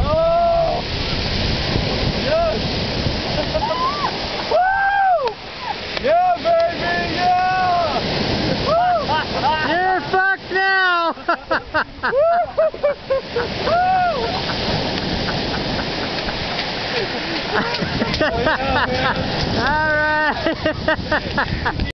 Oh! Yes! Woo! Yeah, baby, yeah! Woo! You're fucked now! Oh, yeah. All right.